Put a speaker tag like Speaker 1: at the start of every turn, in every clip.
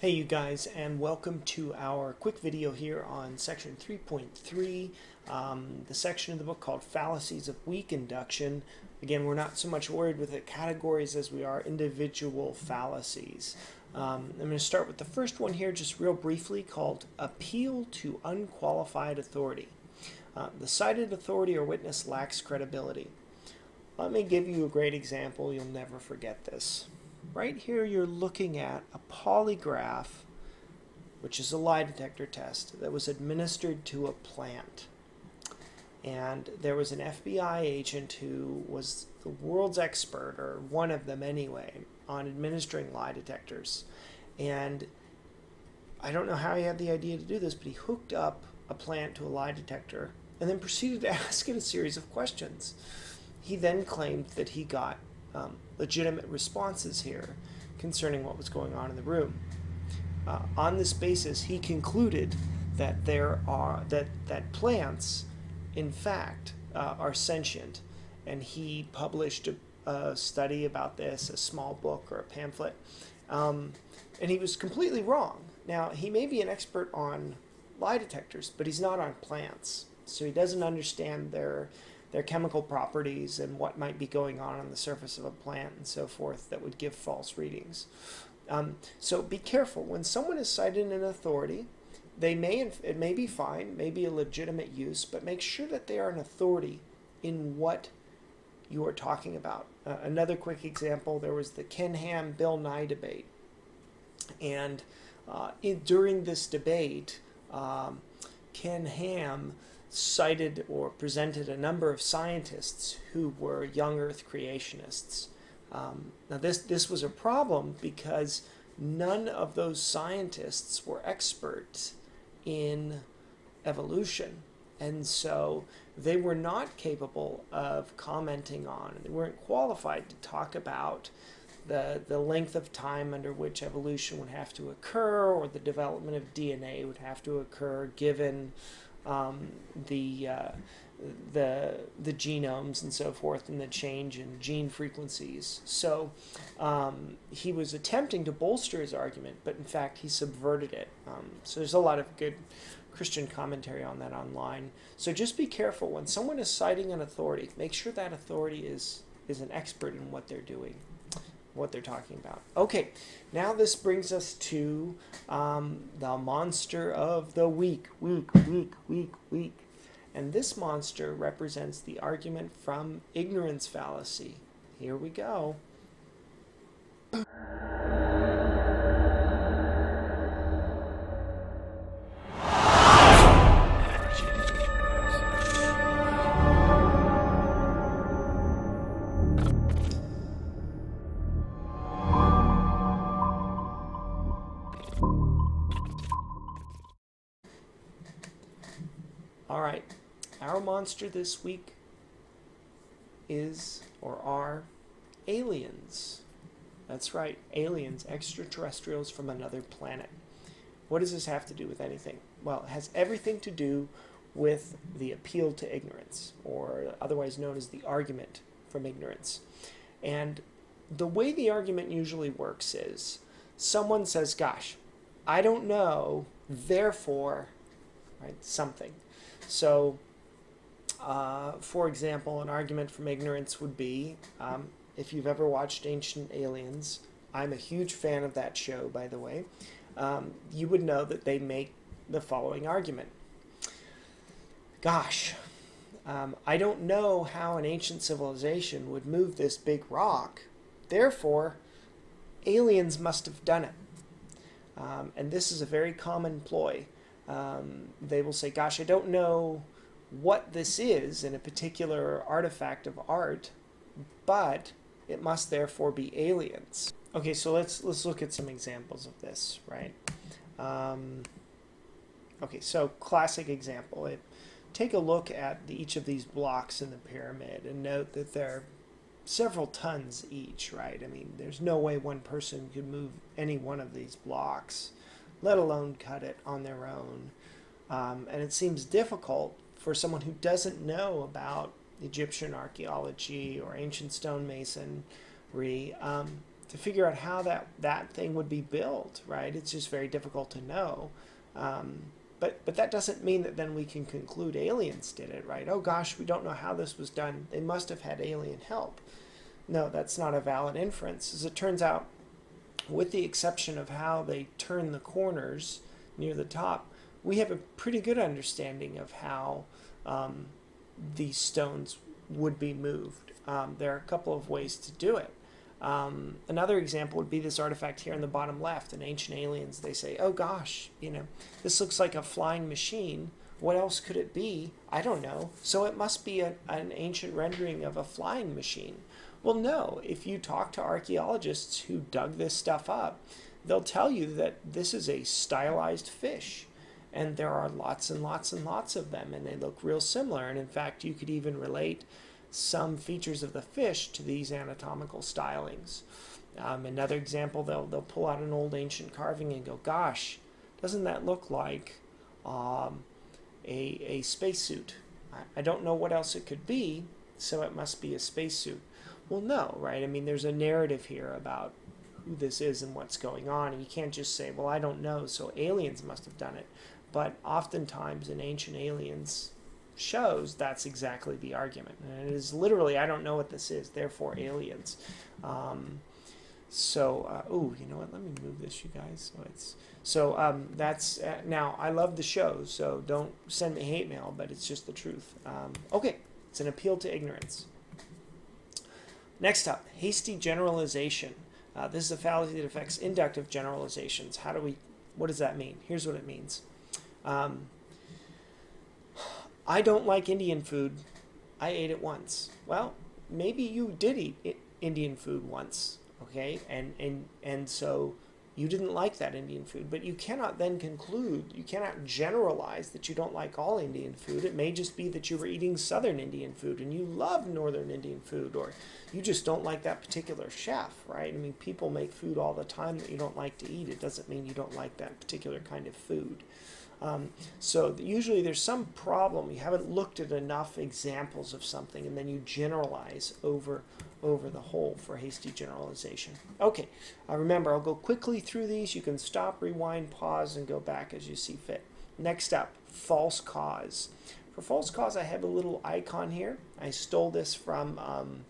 Speaker 1: Hey you guys and welcome to our quick video here on section 3.3, um, the section of the book called Fallacies of Weak Induction. Again, we're not so much worried with the categories as we are individual fallacies. Um, I'm going to start with the first one here just real briefly called Appeal to Unqualified Authority. Uh, the cited authority or witness lacks credibility. Let me give you a great example. You'll never forget this. Right here, you're looking at a polygraph, which is a lie detector test that was administered to a plant. And there was an FBI agent who was the world's expert, or one of them anyway, on administering lie detectors. And I don't know how he had the idea to do this, but he hooked up a plant to a lie detector and then proceeded to ask it a series of questions. He then claimed that he got um, legitimate responses here concerning what was going on in the room. Uh, on this basis, he concluded that there are that that plants, in fact, uh, are sentient, and he published a, a, study about this, a small book or a pamphlet, um, and he was completely wrong. Now he may be an expert on lie detectors, but he's not on plants, so he doesn't understand their their chemical properties and what might be going on on the surface of a plant and so forth that would give false readings. Um, so be careful when someone is cited an authority. They may it may be fine, may be a legitimate use, but make sure that they are an authority in what you are talking about. Uh, another quick example: there was the Ken Ham Bill Nye debate, and uh, in, during this debate, um, Ken Ham cited or presented a number of scientists who were young Earth creationists. Um, now, this, this was a problem because none of those scientists were experts in evolution. And so they were not capable of commenting on, they weren't qualified to talk about the, the length of time under which evolution would have to occur or the development of DNA would have to occur given um, the uh, the the genomes and so forth and the change in gene frequencies. So um, he was attempting to bolster his argument, but in fact he subverted it. Um, so there's a lot of good Christian commentary on that online. So just be careful when someone is citing an authority. Make sure that authority is is an expert in what they're doing what they're talking about. Okay, now this brings us to um, the monster of the week, week, week, week, week. And this monster represents the argument from ignorance fallacy. Here we go. Monster this week is or are aliens. That's right, aliens, extraterrestrials from another planet. What does this have to do with anything? Well, it has everything to do with the appeal to ignorance, or otherwise known as the argument from ignorance. And the way the argument usually works is someone says, Gosh, I don't know, therefore, right, something. So, uh, for example, an argument from ignorance would be um, if you've ever watched Ancient Aliens, I'm a huge fan of that show, by the way, um, you would know that they make the following argument Gosh, um, I don't know how an ancient civilization would move this big rock. Therefore, aliens must have done it. Um, and this is a very common ploy. Um, they will say, "Gosh, I don't know what this is in a particular artifact of art, but it must therefore be aliens." Okay, so let's let's look at some examples of this, right? Um, okay, so classic example. It, take a look at the, each of these blocks in the pyramid and note that they're several tons each, right? I mean, there's no way one person could move any one of these blocks let alone cut it on their own. Um, and it seems difficult for someone who doesn't know about Egyptian archaeology or ancient stonemasonry um, to figure out how that, that thing would be built, right? It's just very difficult to know. Um, but, but that doesn't mean that then we can conclude aliens did it, right? Oh gosh, we don't know how this was done. They must have had alien help. No, that's not a valid inference. As it turns out, with the exception of how they turn the corners near the top, we have a pretty good understanding of how um, these stones would be moved. Um, there are a couple of ways to do it. Um, another example would be this artifact here in the bottom left. In Ancient Aliens, they say, oh gosh, you know, this looks like a flying machine. What else could it be? I don't know. So it must be a, an ancient rendering of a flying machine. Well, no. If you talk to archaeologists who dug this stuff up, they'll tell you that this is a stylized fish. And there are lots and lots and lots of them, and they look real similar. And in fact, you could even relate some features of the fish to these anatomical stylings. Um, another example, they'll, they'll pull out an old ancient carving and go, gosh, doesn't that look like um, a, a spacesuit? I, I don't know what else it could be, so it must be a spacesuit. Well, no, right? I mean, there's a narrative here about who this is and what's going on, and you can't just say, well, I don't know, so aliens must have done it. But oftentimes in ancient aliens, shows that's exactly the argument. And it is literally, I don't know what this is, therefore aliens. Um, so, uh, oh, you know what? Let me move this, you guys. So it's so um, that's uh, now. I love the show, so don't send me hate mail, but it's just the truth. Um, okay, it's an appeal to ignorance. Next up, hasty generalization. Uh, this is a fallacy that affects inductive generalizations. How do we? What does that mean? Here's what it means. Um, I don't like Indian food. I ate it once. Well, maybe you did eat Indian food once, okay? And and and so you didn't like that Indian food, but you cannot then conclude, you cannot generalize that you don't like all Indian food. It may just be that you were eating southern Indian food and you love northern Indian food, or you just don't like that particular chef, right? I mean, people make food all the time that you don't like to eat. It doesn't mean you don't like that particular kind of food. Um, so usually there's some problem. You haven't looked at enough examples of something, and then you generalize over over the whole for hasty generalization. Okay, uh, remember I'll go quickly through these. You can stop, rewind, pause, and go back as you see fit. Next up, false cause. For false cause, I have a little icon here. I stole this from um,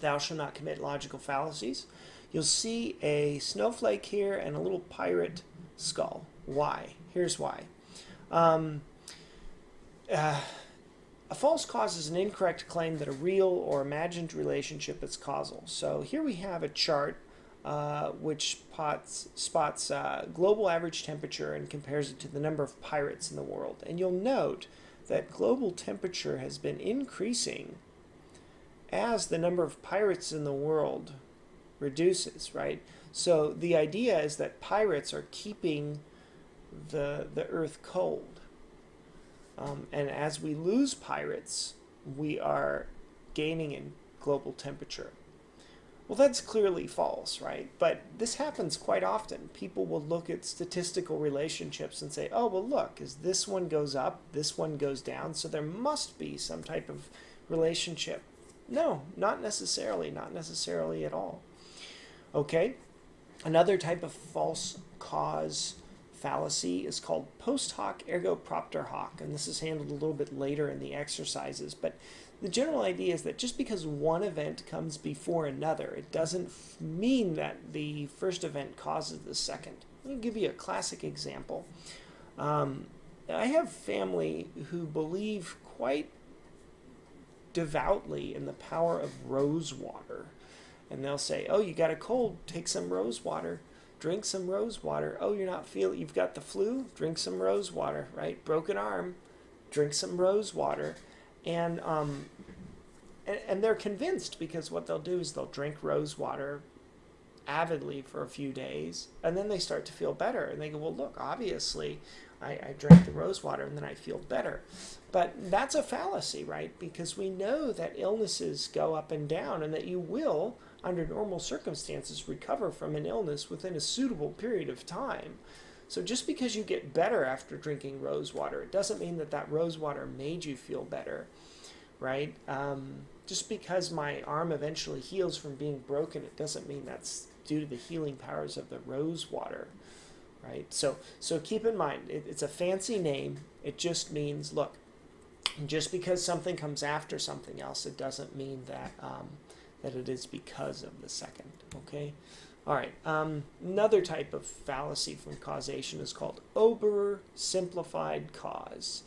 Speaker 1: Thou Shall Not Commit Logical Fallacies. You'll see a snowflake here and a little pirate skull. Why? Here's why. Um, uh, a false cause is an incorrect claim that a real or imagined relationship is causal. So here we have a chart uh, which spots, spots uh, global average temperature and compares it to the number of pirates in the world. And you'll note that global temperature has been increasing as the number of pirates in the world reduces, right? So the idea is that pirates are keeping the, the earth cold. Um, and as we lose pirates, we are gaining in global temperature. Well, that's clearly false, right? But this happens quite often. People will look at statistical relationships and say, oh, well, look, as this one goes up, this one goes down, so there must be some type of relationship. No, not necessarily, not necessarily at all. Okay, another type of false cause fallacy is called post hoc ergo propter hoc, and this is handled a little bit later in the exercises. But the general idea is that just because one event comes before another, it doesn't mean that the first event causes the second. Let me give you a classic example. Um, I have family who believe quite devoutly in the power of rose water. And they'll say, Oh, you got a cold, take some rose water drink some rose water. Oh, you're not feeling, you've got the flu? Drink some rose water, right? Broken arm, drink some rose water. And, um, and, and they're convinced because what they'll do is they'll drink rose water avidly for a few days and then they start to feel better and they go well look obviously I, I drank the rose water and then i feel better but that's a fallacy right because we know that illnesses go up and down and that you will under normal circumstances, recover from an illness within a suitable period of time. So just because you get better after drinking rose water, it doesn't mean that that rose water made you feel better, right? Um, just because my arm eventually heals from being broken, it doesn't mean that's due to the healing powers of the rose water, right? So, so keep in mind, it, it's a fancy name. It just means, look, just because something comes after something else, it doesn't mean that um, that it is because of the second. Okay. All right. Um, another type of fallacy from causation is called oversimplified cause.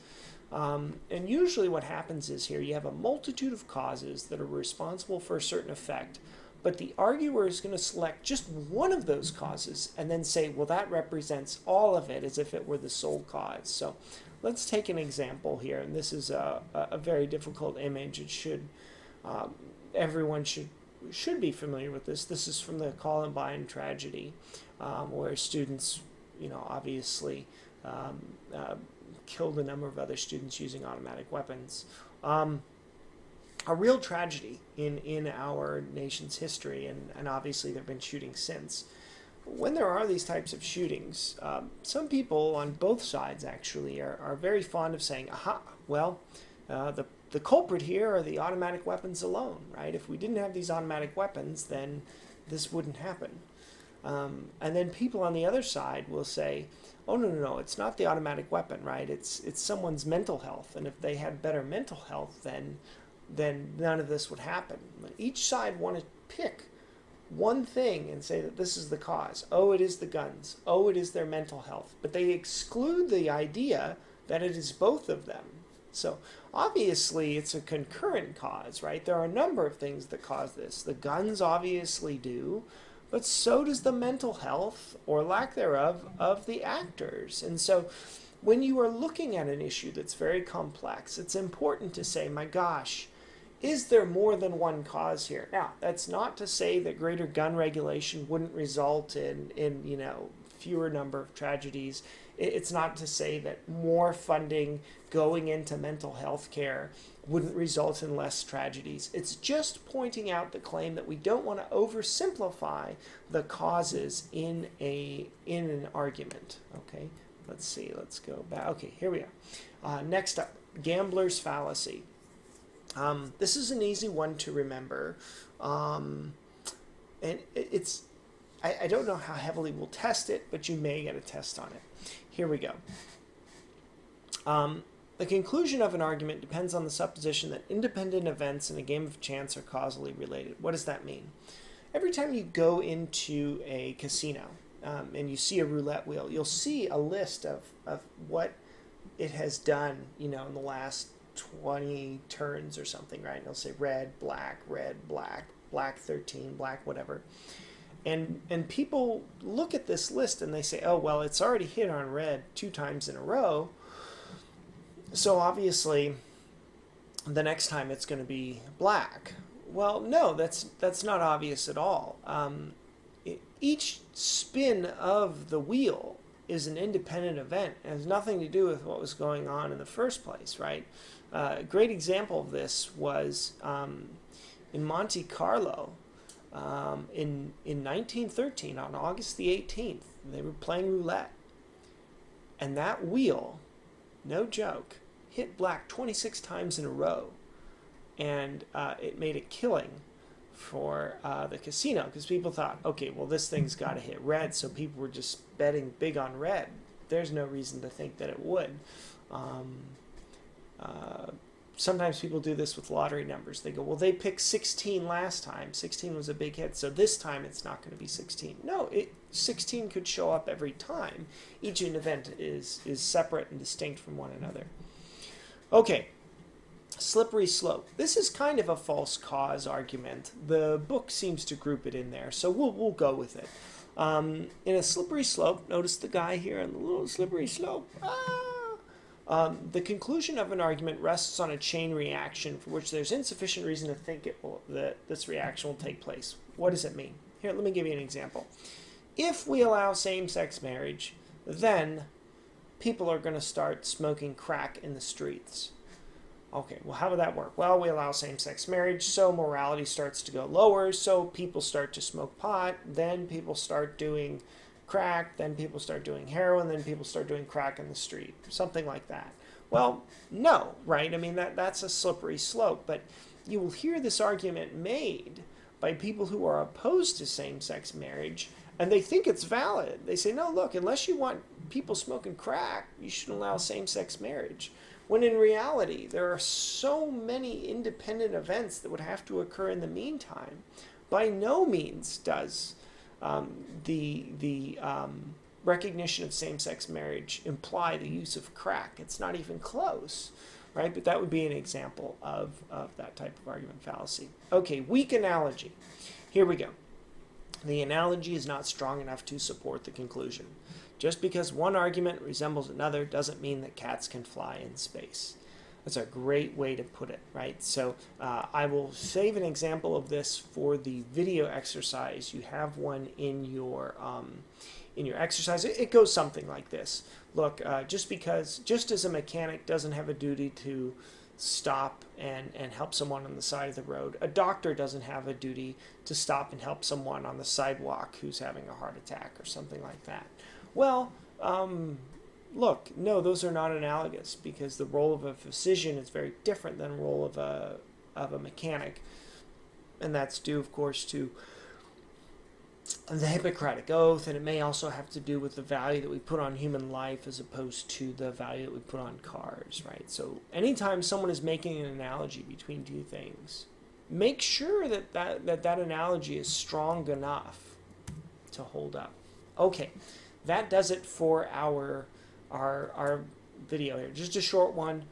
Speaker 1: Um, and usually, what happens is here you have a multitude of causes that are responsible for a certain effect, but the arguer is going to select just one of those causes and then say, well, that represents all of it as if it were the sole cause. So let's take an example here, and this is a, a very difficult image. It should, um, everyone should should be familiar with this. This is from the Columbine tragedy, um, where students, you know, obviously um, uh, killed a number of other students using automatic weapons. Um, a real tragedy in, in our nation's history, and, and obviously there have been shootings since. When there are these types of shootings, um, some people on both sides actually are, are very fond of saying, aha, well, uh, the, the culprit here are the automatic weapons alone, right? If we didn't have these automatic weapons, then this wouldn't happen. Um, and then people on the other side will say, oh no no no it's not the automatic weapon right? It's it's someone's mental health. And if they had better mental health then then none of this would happen. Each side want to pick one thing and say that this is the cause. Oh it is the guns. Oh it is their mental health. But they exclude the idea that it is both of them so obviously it's a concurrent cause right there are a number of things that cause this the guns obviously do but so does the mental health or lack thereof of the actors. And so when you are looking at an issue that's very complex, it's important to say, my gosh, is there more than one cause here? Now, that's not to say that greater gun regulation wouldn't result in, in you know, fewer number of tragedies. It's not to say that more funding going into mental health care wouldn't result in less tragedies. It's just pointing out the claim that we don't want to oversimplify the causes in a in an argument. Okay, let's see. Let's go back. Okay, here we are. Uh, next up, gambler's fallacy. Um, this is an easy one to remember, um, and it's. I, I don't know how heavily we'll test it, but you may get a test on it. Here we go. Um, the conclusion of an argument depends on the supposition that independent events in a game of chance are causally related. What does that mean? Every time you go into a casino um, and you see a roulette wheel, you'll see a list of, of what it has done, you know, in the last 20 turns or something, right? And it'll say red, black, red, black, black 13, black, whatever. And, and people look at this list and they say, oh, well, it's already hit on red two times in a row so obviously, the next time it's going to be black. Well, no, that's that's not obvious at all. Um, it, each spin of the wheel is an independent event. It has nothing to do with what was going on in the first place, right? Uh, a great example of this was um, in Monte Carlo um, in in 1913 on August the 18th. They were playing roulette, and that wheel, no joke, hit black 26 times in a row. And uh, it made a killing for uh, the casino because people thought, okay, well, this thing's got to hit red. So people were just betting big on red. There's no reason to think that it would. Um, uh, sometimes people do this with lottery numbers. They go, well, they picked 16 last time. 16 was a big hit, so this time it's not going to be 16. No, it 16 could show up every time. Each event is is separate and distinct from one another. Okay, slippery slope. This is kind of a false cause argument. The book seems to group it in there, so we'll, we'll go with it. Um, in a slippery slope, notice the guy here on the little slippery slope. Ah! Um, the conclusion of an argument rests on a chain reaction for which there's insufficient reason to think will, that this reaction will take place. What does it mean? Here, let me give you an example. If we allow same sex marriage, then people are going to start smoking crack in the streets. Okay, well, how would that work? Well, we allow same sex marriage, so morality starts to go lower, so people start to smoke pot, then people start doing crack, then people start doing heroin, then people start doing crack in the street, something like that. Well, no, right? I mean, that, that's a slippery slope, but you will hear this argument made by people who are opposed to same sex marriage and they think it's valid. They say, no, look, unless you want people smoking crack, you should allow same sex marriage. When in reality, there are so many independent events that would have to occur in the meantime. By no means does um, the, the um, recognition of same sex marriage imply the use of crack. It's not even close, right? But that would be an example of, of that type of argument fallacy. Okay, weak analogy. Here we go. The analogy is not strong enough to support the conclusion. Just because one argument resembles another doesn't mean that cats can fly in space. That's a great way to put it, right? So uh, I will save an example of this for the video exercise. You have one in your um, in your exercise. It, it, goes something like this. Look, uh, just because, just as a mechanic doesn't have a duty to stop and, and help someone on the side of the road. A doctor doesn't have a duty to stop and help someone on the sidewalk who's having a heart attack or something like that. Well, um, look, no, those are not analogous because the role of a physician is very different than the role of a, of a mechanic. And that's due, of course, to the Hippocratic Oath, and it may also have to do with the value that we put on human life as opposed to the value that we put on cars, right? So, anytime someone is making an analogy between two things, make sure that that, that, that analogy is strong enough to hold up. Okay, that does it for our, our, our video here. Just a short one.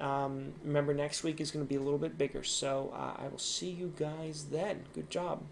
Speaker 1: Um, remember, next week is going to be a little bit bigger, so uh, I will see you guys then. Good job.